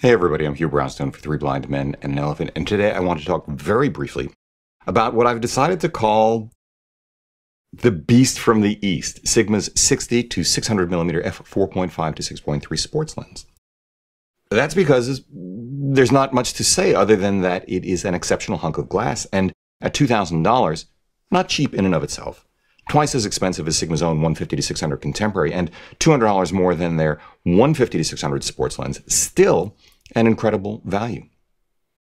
Hey everybody, I'm Hugh Brownstone for Three Blind Men and an Elephant, and today I want to talk very briefly about what I've decided to call the beast from the east, Sigma's 60 to 600 millimeter f4.5 to 6.3 sports lens. That's because there's not much to say other than that it is an exceptional hunk of glass, and at $2,000, not cheap in and of itself twice as expensive as Sigma's own 150 to 600 contemporary and $200 more than their 150 to 600 sports lens, still an incredible value.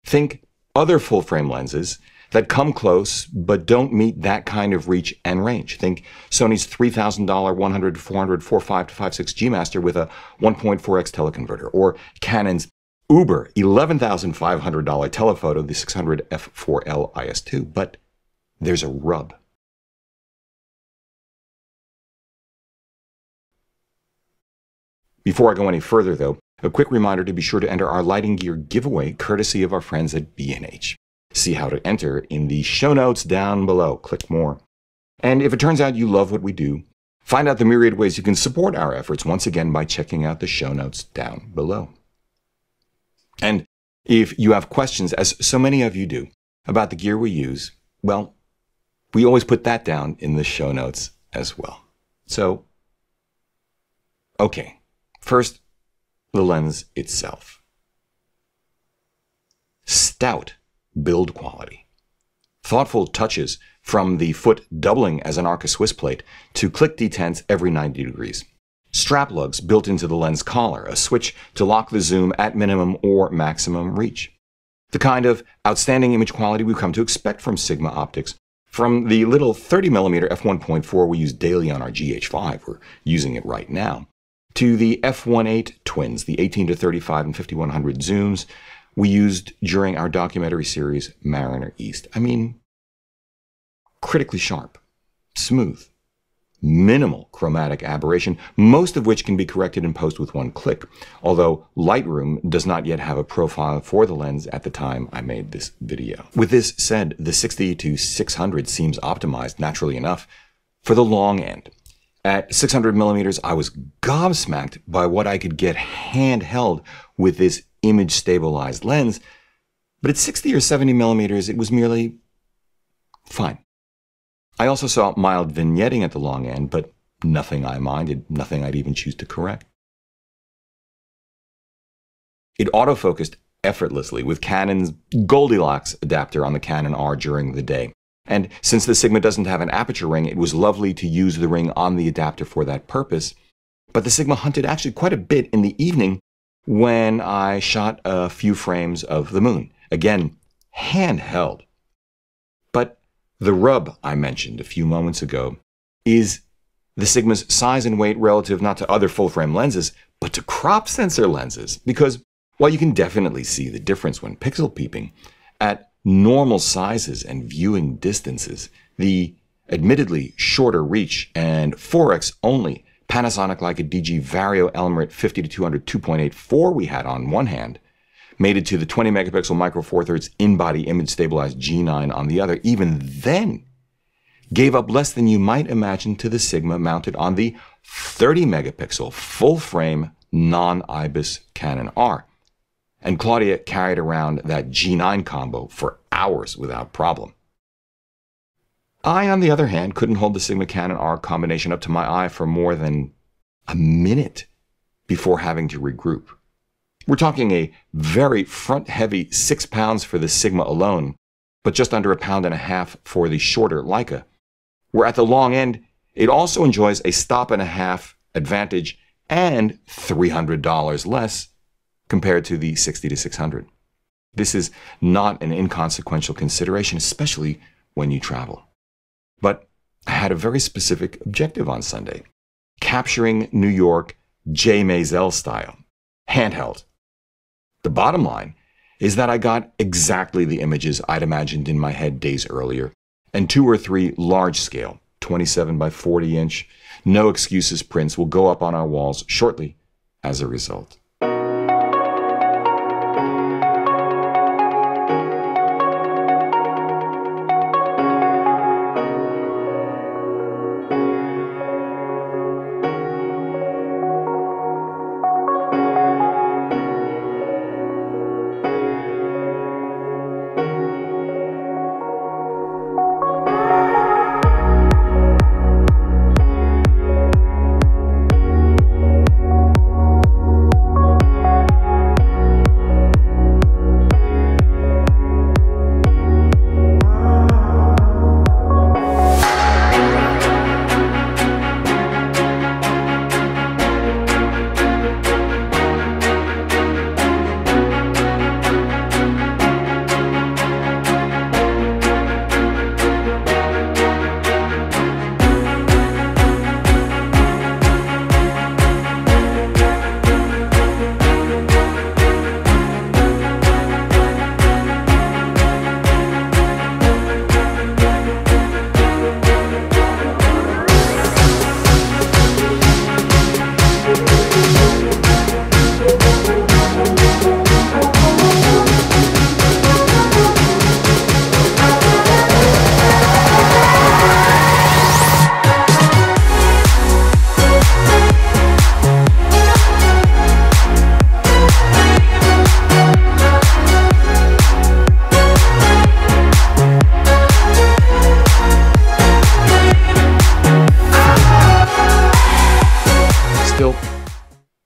Think other full frame lenses that come close but don't meet that kind of reach and range. Think Sony's $3,000 100 400 45 to 56 G Master with a 1.4x teleconverter, or Canon's Uber $11,500 telephoto, the 600 f4L IS2. But there's a rub. Before I go any further, though, a quick reminder to be sure to enter our lighting gear giveaway courtesy of our friends at B&H. See how to enter in the show notes down below. Click more. And if it turns out you love what we do, find out the myriad ways you can support our efforts once again by checking out the show notes down below. And if you have questions, as so many of you do, about the gear we use, well, we always put that down in the show notes as well. So, okay. First, the lens itself. Stout build quality. Thoughtful touches from the foot doubling as an Arca Swiss plate to click detents every 90 degrees. Strap lugs built into the lens collar, a switch to lock the zoom at minimum or maximum reach. The kind of outstanding image quality we've come to expect from Sigma optics. From the little 30mm f1.4 we use daily on our GH5, we're using it right now, to the F18 twins, the 18 to 35 and 5100 zooms we used during our documentary series Mariner East. I mean, critically sharp, smooth, minimal chromatic aberration, most of which can be corrected in post with one click, although Lightroom does not yet have a profile for the lens at the time I made this video. With this said, the 60 to 600 seems optimized naturally enough for the long end. At 600 millimeters, I was gobsmacked by what I could get handheld with this image stabilized lens. But at 60 or 70 millimeters, it was merely fine. I also saw mild vignetting at the long end, but nothing I minded, nothing I'd even choose to correct. It autofocused effortlessly with Canon's Goldilocks adapter on the Canon R during the day. And since the Sigma doesn't have an aperture ring, it was lovely to use the ring on the adapter for that purpose. But the Sigma hunted actually quite a bit in the evening when I shot a few frames of the moon. Again, handheld. But the rub I mentioned a few moments ago is the Sigma's size and weight relative not to other full frame lenses, but to crop sensor lenses. Because while you can definitely see the difference when pixel peeping, at normal sizes and viewing distances, the admittedly shorter reach and 4x only Panasonic Leica DG Vario Elmarit 50 to 200 2.84 we had on one hand, made it to the 20 megapixel micro four thirds in-body image stabilized G9 on the other, even then gave up less than you might imagine to the Sigma mounted on the 30 megapixel full frame non-IBIS Canon R. And Claudia carried around that G9 combo for hours without problem. I, on the other hand, couldn't hold the Sigma Canon R combination up to my eye for more than a minute before having to regroup. We're talking a very front heavy six pounds for the Sigma alone, but just under a pound and a half for the shorter Leica. Where at the long end, it also enjoys a stop and a half advantage and $300 less compared to the 60 to 600. This is not an inconsequential consideration, especially when you travel. But I had a very specific objective on Sunday capturing New York Jay Maisel style, handheld. The bottom line is that I got exactly the images I'd imagined in my head days earlier, and two or three large scale, 27 by 40 inch, no excuses prints will go up on our walls shortly as a result.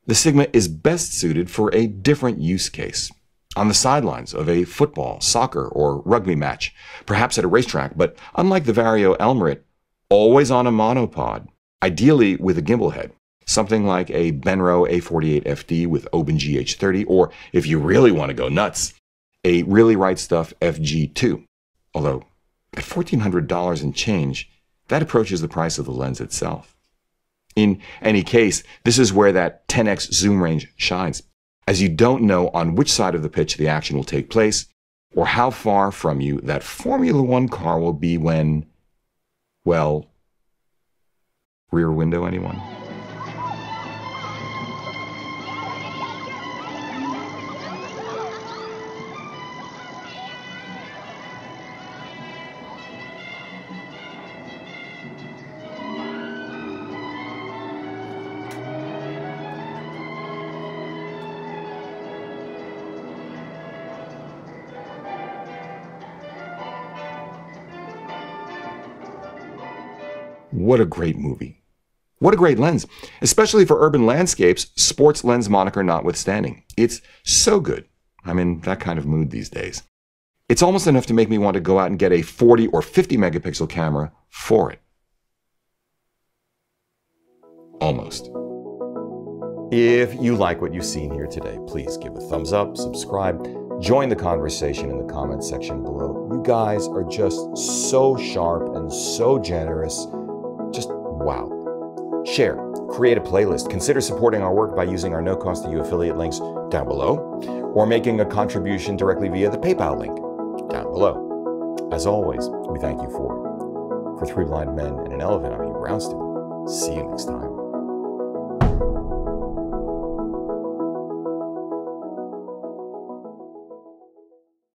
The Sigma is best suited for a different use case. On the sidelines of a football, soccer, or rugby match, perhaps at a racetrack, but unlike the Vario Elmarit, always on a monopod, ideally with a gimbal head something like a Benro A48FD with Oben GH30, or if you really want to go nuts, a Really Right Stuff FG2. Although, at $1,400 and change, that approaches the price of the lens itself. In any case, this is where that 10x zoom range shines, as you don't know on which side of the pitch the action will take place, or how far from you that Formula One car will be when, well, rear window anyone? What a great movie. What a great lens, especially for urban landscapes, sports lens moniker notwithstanding. It's so good. I'm in that kind of mood these days. It's almost enough to make me want to go out and get a 40 or 50 megapixel camera for it. Almost. If you like what you've seen here today, please give a thumbs up, subscribe, join the conversation in the comments section below. You guys are just so sharp and so generous. Wow. Share, create a playlist, consider supporting our work by using our no cost to you affiliate links down below, or making a contribution directly via the PayPal link down below. As always, we thank you for. For Three Blind Men and an Elephant, I'm Hugh Brownstone. See you next time.